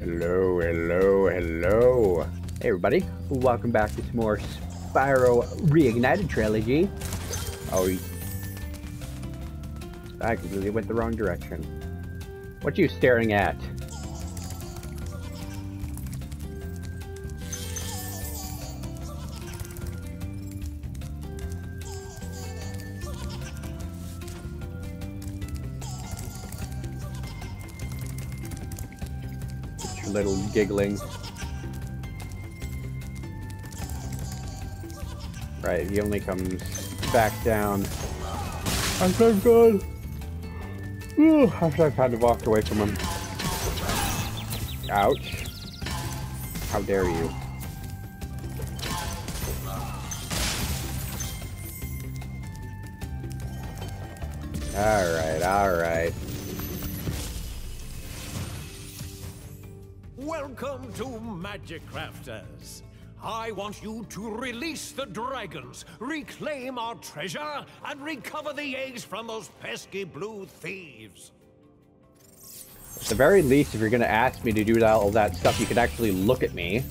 Hello, hello, hello. Hey everybody, welcome back to some more Spyro Reignited Trilogy. Oh, I completely went the wrong direction. What are you staring at? Little giggling. Right, he only comes back down. I'm so good. Ooh, after I kind of walked away from him. Ouch. How dare you. Alright, alright. Welcome to Magic Crafters. I want you to release the dragons, reclaim our treasure, and recover the eggs from those pesky blue thieves. At the very least, if you're gonna ask me to do all that stuff, you could actually look at me.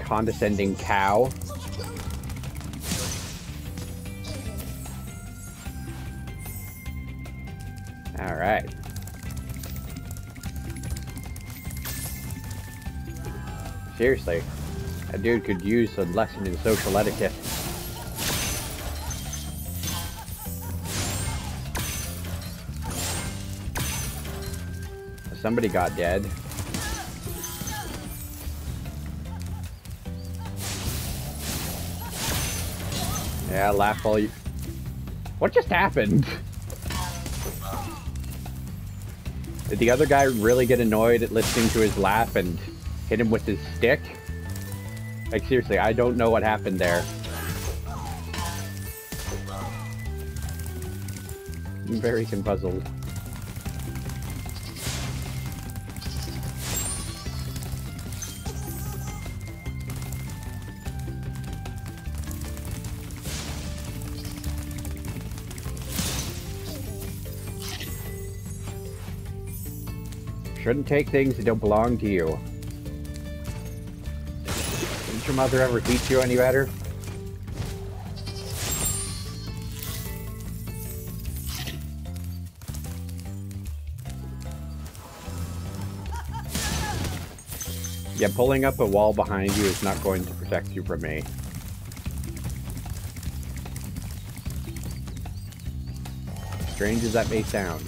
Condescending cow. Alright. Seriously, a dude could use a lesson in social etiquette. Somebody got dead. Yeah, laugh all you... What just happened? Did the other guy really get annoyed at listening to his laugh and hit him with his stick? Like, seriously, I don't know what happened there. I'm very confuzzled. Shouldn't take things that don't belong to you. Your mother ever teach you any better? Yeah, pulling up a wall behind you is not going to protect you from me. Strange as that may sound.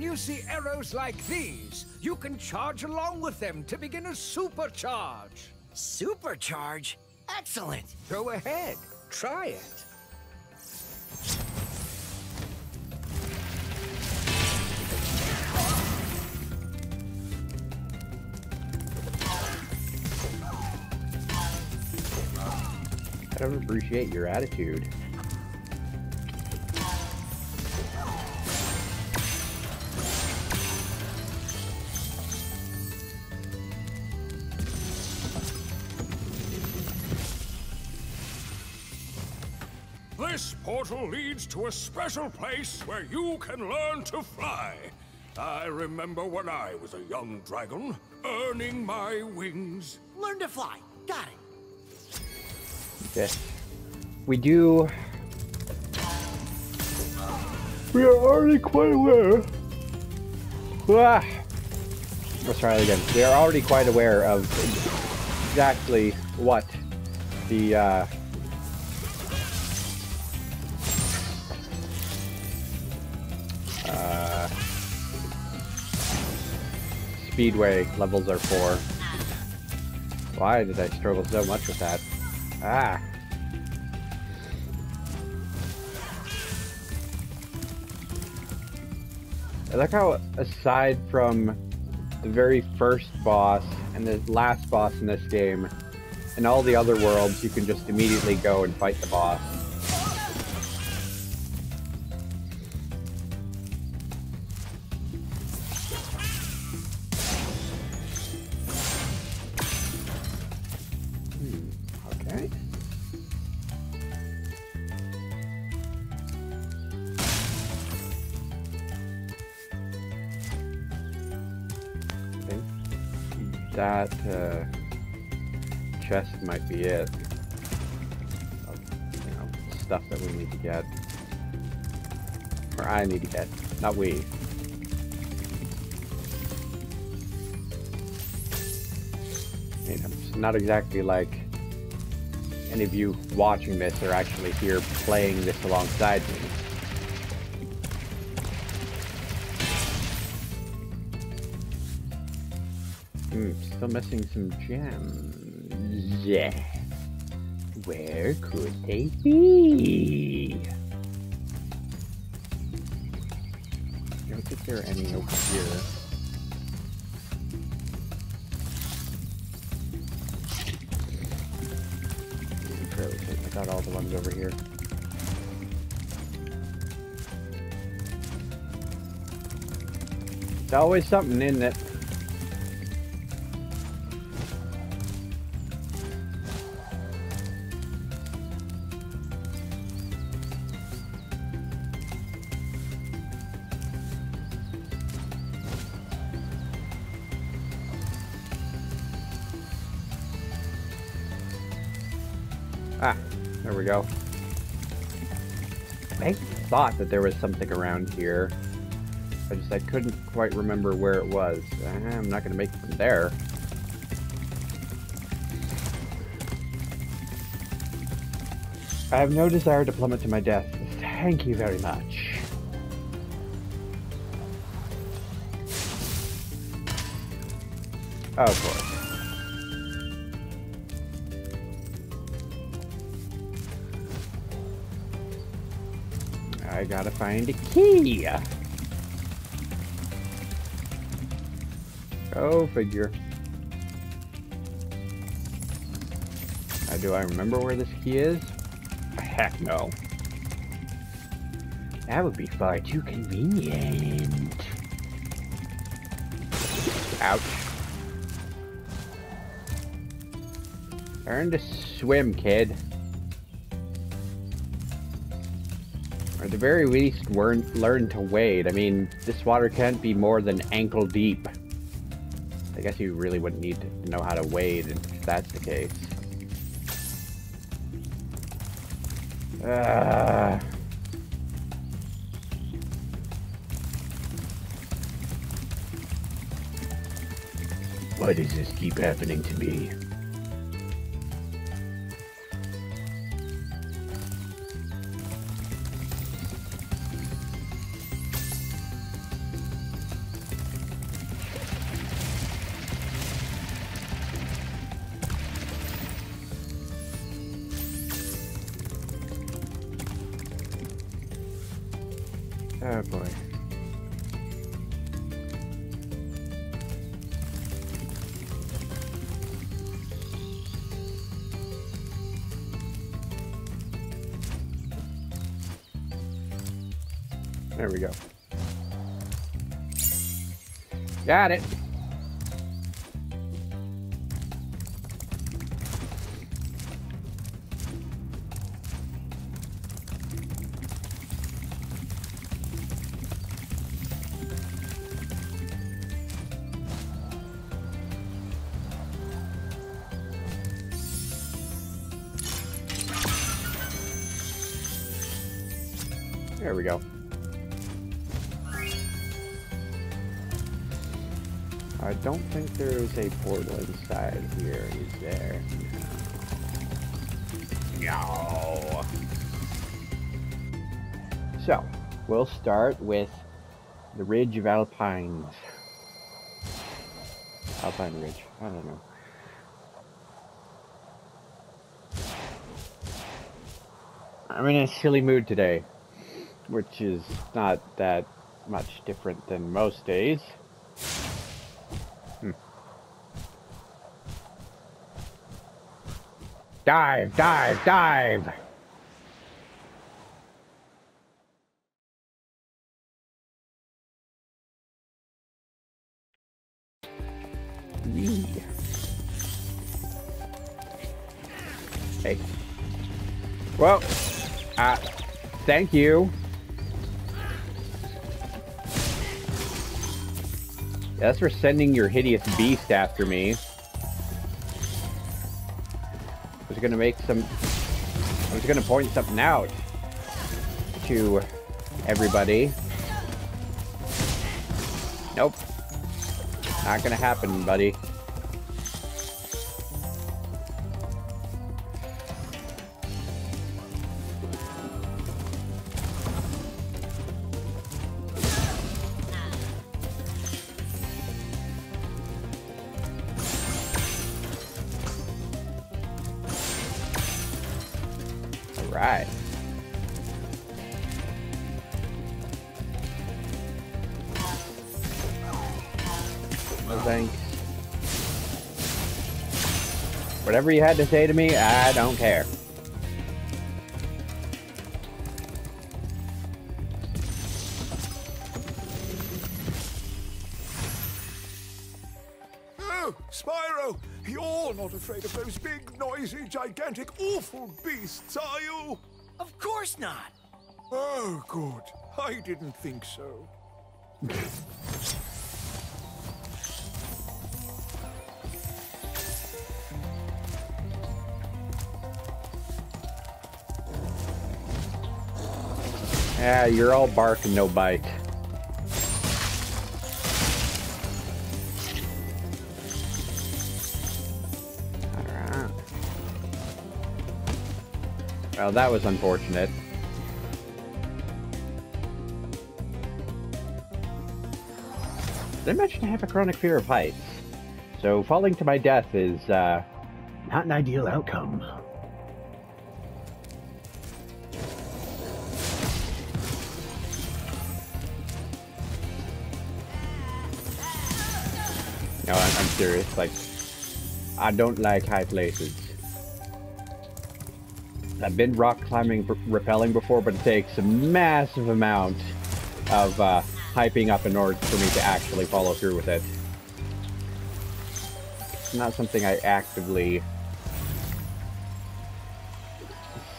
When you see arrows like these, you can charge along with them to begin a supercharge. Supercharge? Excellent! Go ahead, try it. I don't appreciate your attitude. Portal leads to a special place where you can learn to fly. I remember when I was a young dragon, earning my wings. Learn to fly. Got it. Okay. We do. We are already quite aware. Ah. Let's try it again. We are already quite aware of exactly what the uh, uh, speedway levels are for. Why did I struggle so much with that? Ah. I like how, aside from the very first boss and the last boss in this game, in all the other worlds, you can just immediately go and fight the boss. Be it. You know, stuff that we need to get. Or I need to get, not we. I mean, it's not exactly like any of you watching this are actually here playing this alongside me. Hmm, still missing some gems. Where could they be? I don't think there are any over here. I got all the ones over here. It's always something, isn't it? Ah, there we go. I thought that there was something around here. I just I couldn't quite remember where it was. Ah, I'm not gonna make it from there. I have no desire to plummet to my death. Thank you very much. Oh, of course. Gotta find a key. Go figure. Uh, do I remember where this key is? Heck no. That would be far too convenient. Ouch. Learn to swim, kid. Or at the very least, learn, learn to wade. I mean, this water can't be more than ankle deep. I guess you really wouldn't need to know how to wade if that's the case. Uh, why does this keep happening to me? Got it. There's a portal inside here, is there? No. So, we'll start with the Ridge of Alpines. Alpine Ridge, I don't know. I'm in a silly mood today, which is not that much different than most days. Hmm. Dive, dive, dive! Hey. Well, uh, thank you. That's for sending your hideous beast after me. Gonna make some... I was gonna point something out to everybody. Nope. Not gonna happen, buddy. Alright. No thanks. Whatever you had to say to me, I don't care. Gigantic, awful beasts, are you? Of course not. Oh, good. I didn't think so. Yeah, you're all bark and no bite. Well, that was unfortunate. Did I mention I have a chronic fear of heights? So falling to my death is, uh, not an ideal outcome. No, I'm, I'm serious. Like, I don't like high places. I've been rock climbing, rappelling before, but it takes a massive amount of uh, hyping up in order for me to actually follow through with it. It's not something I actively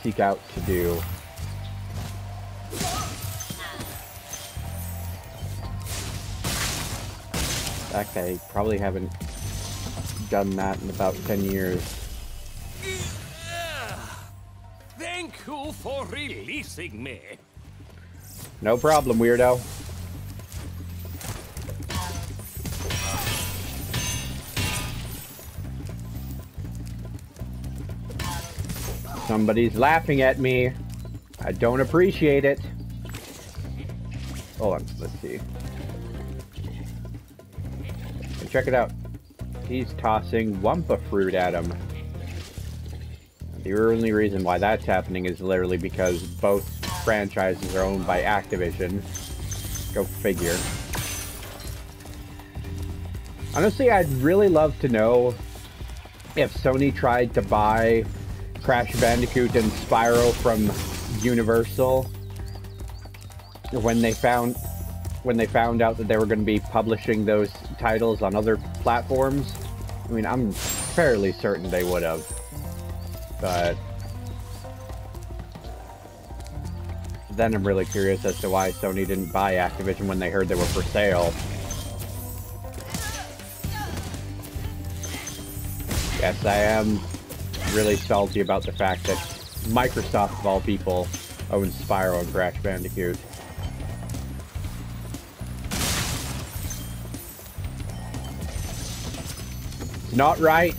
seek out to do. In fact, I probably haven't done that in about 10 years. For releasing me. No problem, weirdo. Somebody's laughing at me. I don't appreciate it. Hold on, let's see. Check it out. He's tossing Wumpa fruit at him. The only reason why that's happening is literally because both franchises are owned by Activision. Go figure. Honestly, I'd really love to know if Sony tried to buy Crash Bandicoot and Spyro from Universal when they found when they found out that they were going to be publishing those titles on other platforms. I mean, I'm fairly certain they would have. But then I'm really curious as to why Sony didn't buy Activision when they heard they were for sale. Yes, I am really salty about the fact that Microsoft, of all people, owns Spyro and Crash Bandicoot. It's not right.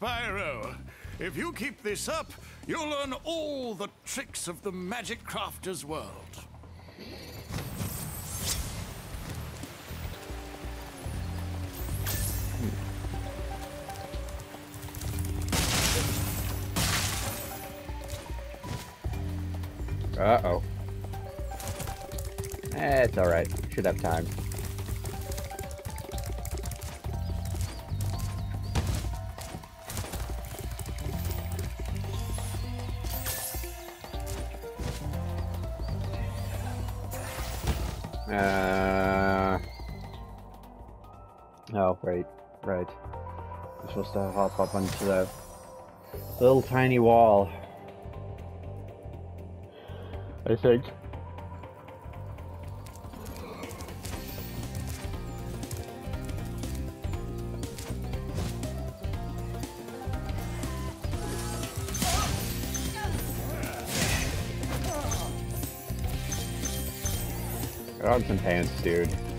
Spyro. If you keep this up, you'll learn all the tricks of the Magic Crafter's world. Uh-oh. Eh, it's alright. Should have time. Oh, right, right. We're supposed to hop up onto the little tiny wall. I think. Dogs and pants, dude.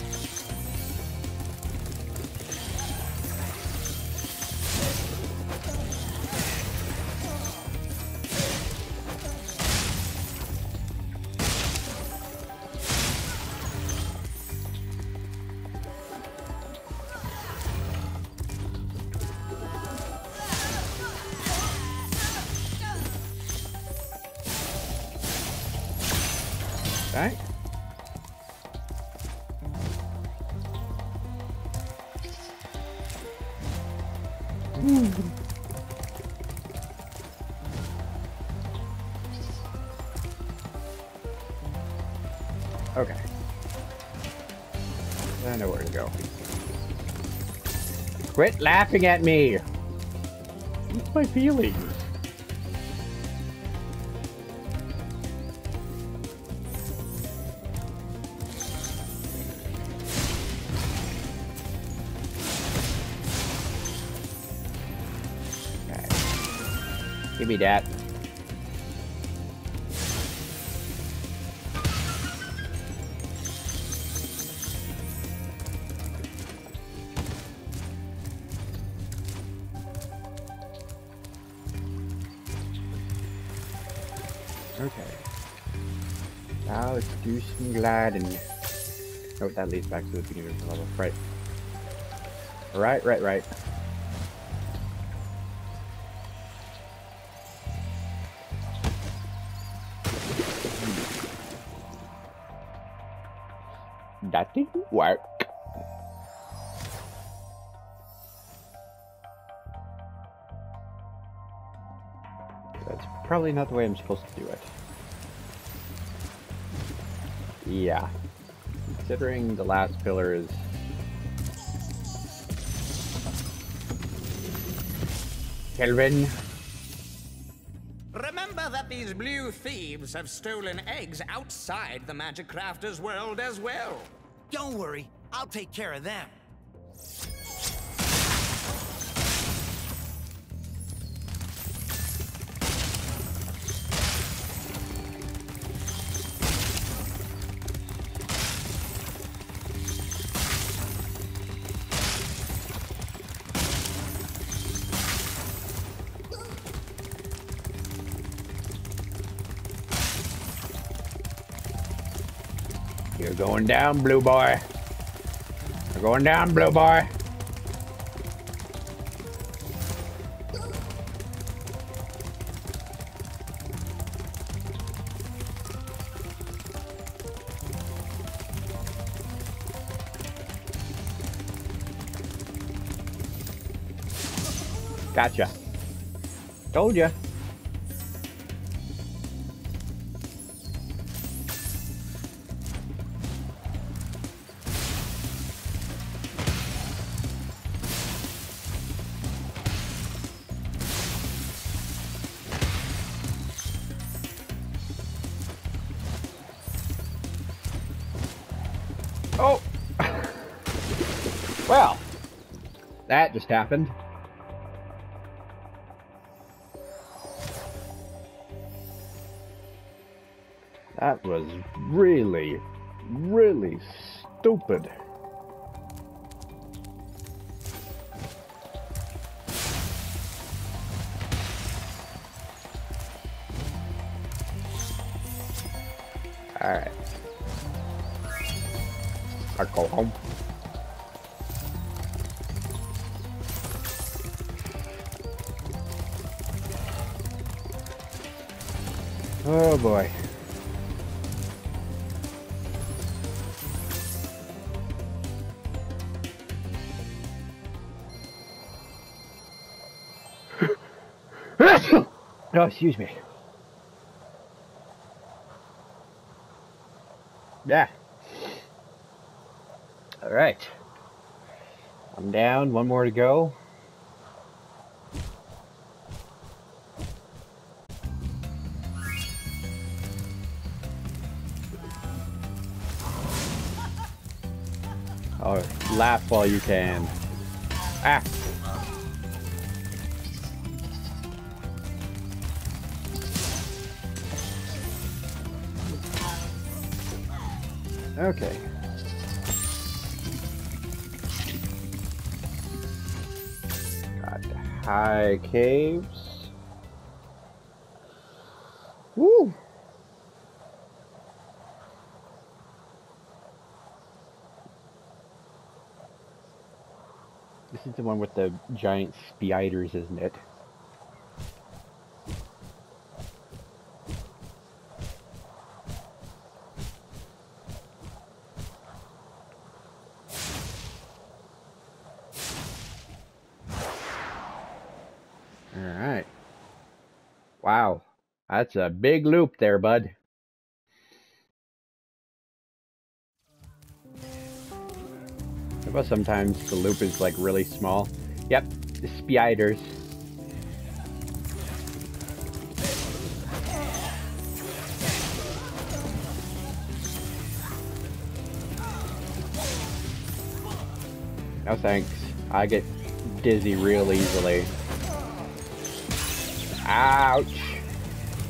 Okay. I know where to go. Quit laughing at me! What's my feelings? Give me that. Do and. Oh, that leads back to the beginning of the level. Right. Right, right, right. That didn't work. That's probably not the way I'm supposed to do it. Yeah. Considering the last pillar is... Kelvin. Remember that these blue thieves have stolen eggs outside the Magic Crafters world as well. Don't worry, I'll take care of them. Going down, blue boy. You're going down, blue boy. Gotcha. Told ya. Happened. That was really, really stupid. Alright. I go home. Oh boy. oh, excuse me. Yeah. All right. I'm down. One more to go. Laugh while you can. Ah. Okay. Got high caves. Woo! This is the one with the giant spiders, isn't it? Alright. Wow. That's a big loop there, bud. About sometimes the loop is like really small? Yep, spiders. No thanks. I get dizzy real easily. Ouch!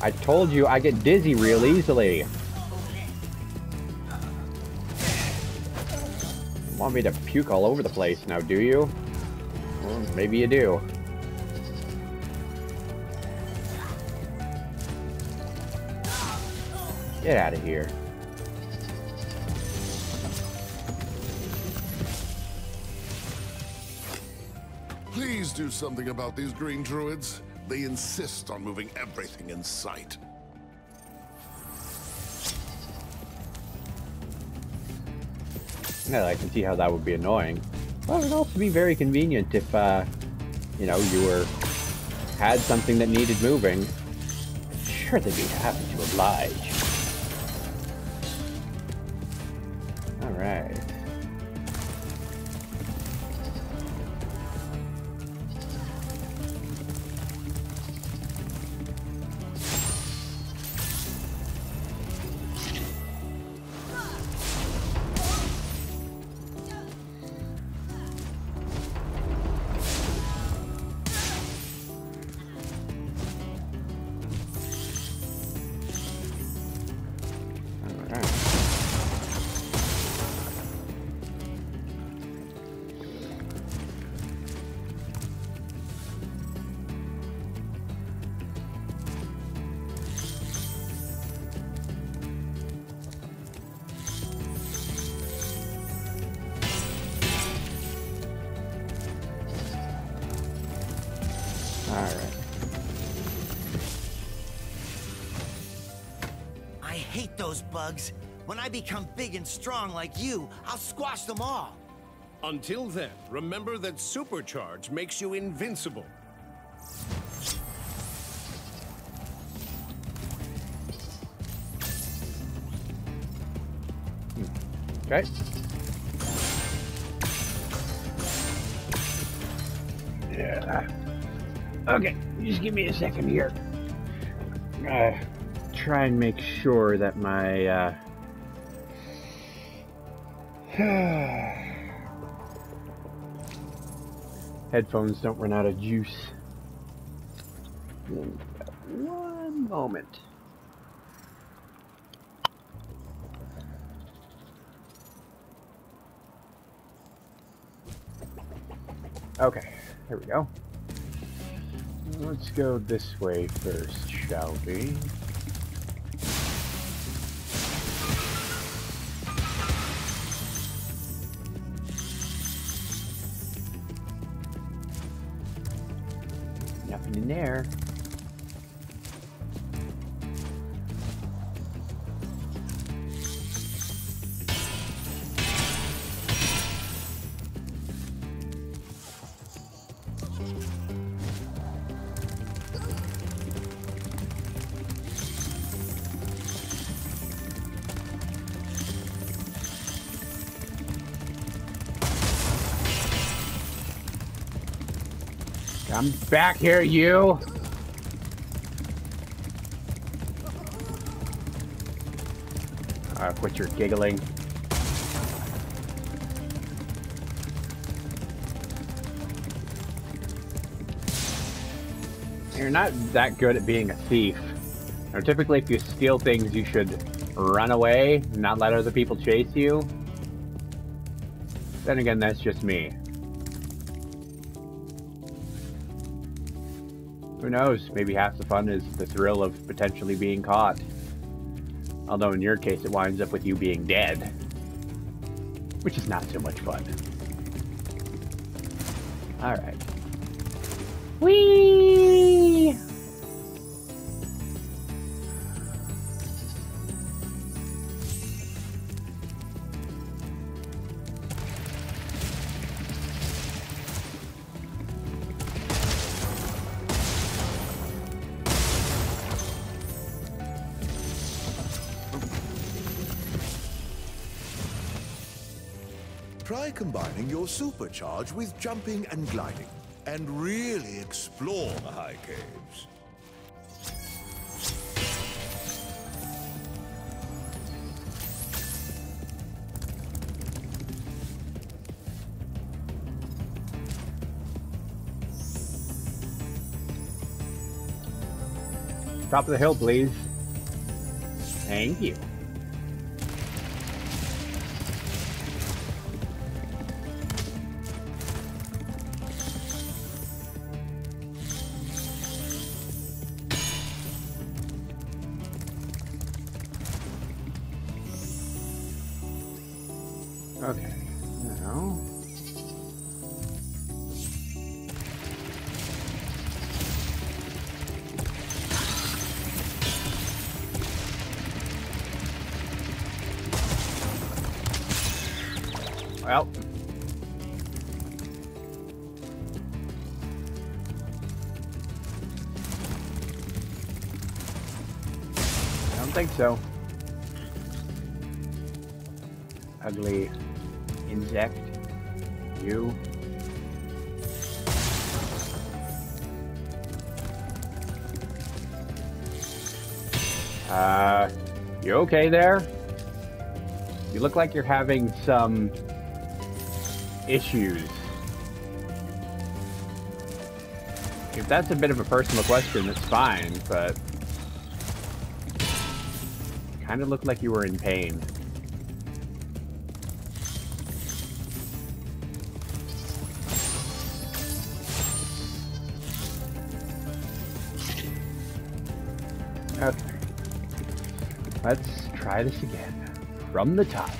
I told you I get dizzy real easily. Want me to puke all over the place now, do you? Well, maybe you do. Get out of here. Please do something about these green druids. They insist on moving everything in sight. Yeah, I can see how that would be annoying. But it would also be very convenient if, uh, you know, you were had something that needed moving. Sure, they'd be happy to oblige. All right. Those bugs. When I become big and strong like you, I'll squash them all. Until then, remember that supercharge makes you invincible. Okay. Yeah. Okay, just give me a second here. Uh, try and make sure that my uh, headphones don't run out of juice. One moment. Okay, here we go. Let's go this way first, shall we? There. Come back here, you! Uh, quit your giggling. You're not that good at being a thief. Now, typically, if you steal things, you should run away, not let other people chase you. Then again, that's just me. Knows? Maybe half the fun is the thrill of potentially being caught. Although in your case, it winds up with you being dead. Which is not so much fun. Alright. Whee! Combining your supercharge with jumping and gliding, and really explore the high caves. Top of the hill, please. Thank you. So. Ugly insect. You. Uh, you okay there? You look like you're having some issues. If that's a bit of a personal question, that's fine, but kind of looked like you were in pain. Okay. Let's try this again. From the top.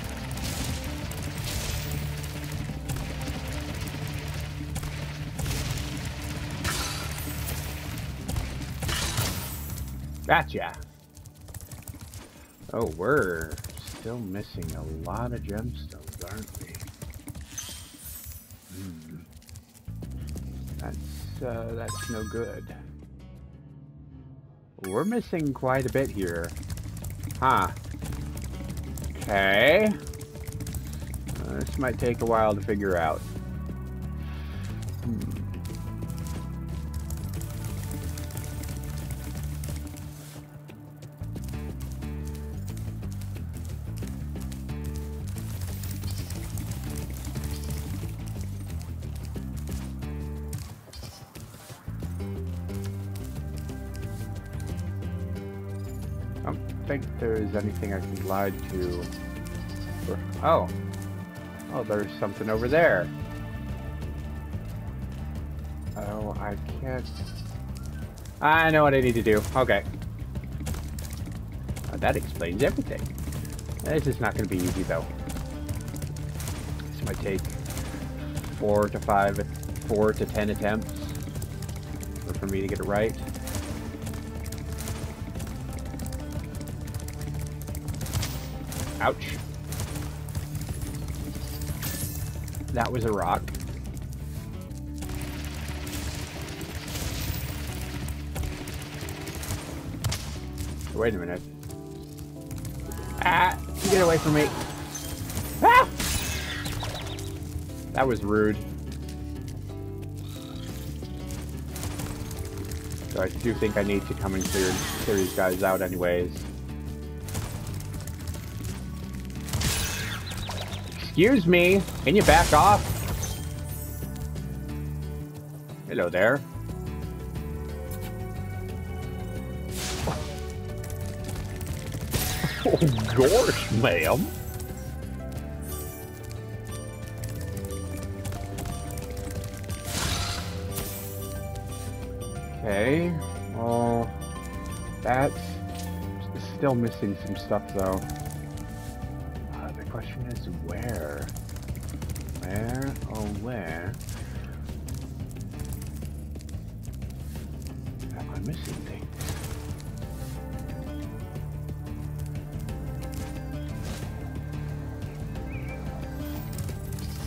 Gotcha. Oh, we're still missing a lot of gemstones, aren't we? Hmm. That's, uh, that's no good. We're missing quite a bit here. Huh. Okay. Uh, this might take a while to figure out. Think there's anything I can glide to. Oh. Oh, there's something over there. Oh, I can't... I know what I need to do. Okay. That explains everything. This is not going to be easy, though. This might take four to five, four to ten attempts for me to get it right. Ouch. That was a rock. Wait a minute. Ah! Get away from me. Ah! That was rude. So I do think I need to come and clear, clear these guys out anyways. Excuse me, can you back off? Hello there. Oh gosh, ma'am. Okay, well, that's still missing some stuff though.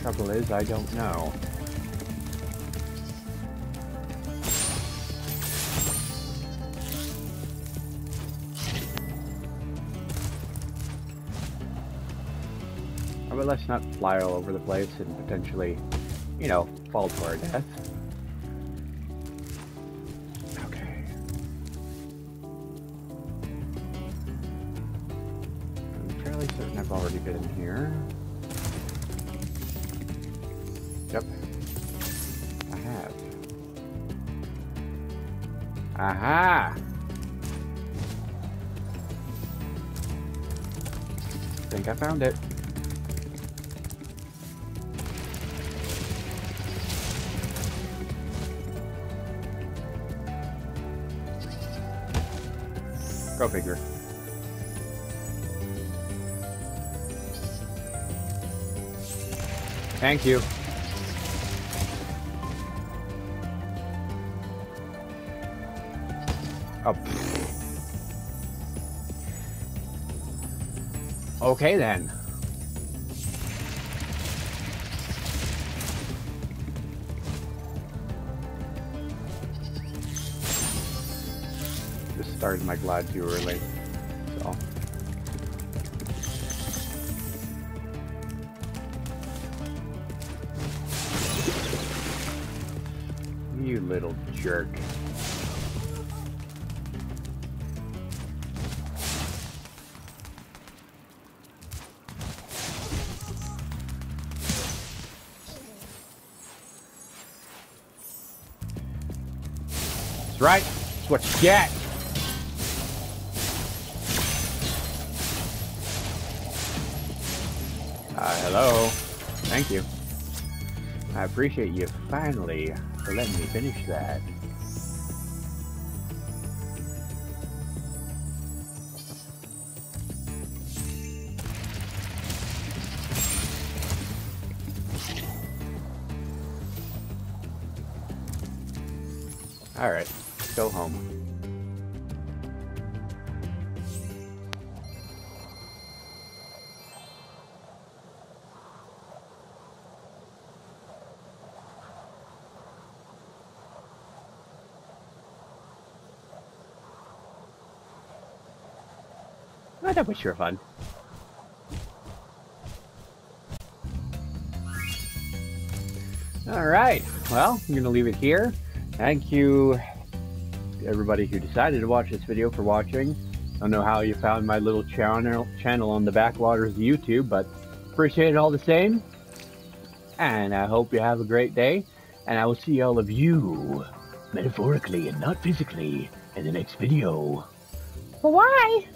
Trouble is, I don't know. but let's not fly all over the place and potentially, you know, fall to our death. Found it. Go figure. Thank you. Oh. Okay then. Just started my glad too early. You little jerk. What you get. Uh, hello. Thank you. I appreciate you finally letting me finish that. Alright, go home. Oh, that sure fun. Alright, well, I'm going to leave it here. Thank you, everybody who decided to watch this video for watching. I don't know how you found my little channel, channel on the backwaters of YouTube, but appreciate it all the same. And I hope you have a great day. And I will see all of you, metaphorically and not physically, in the next video. Bye!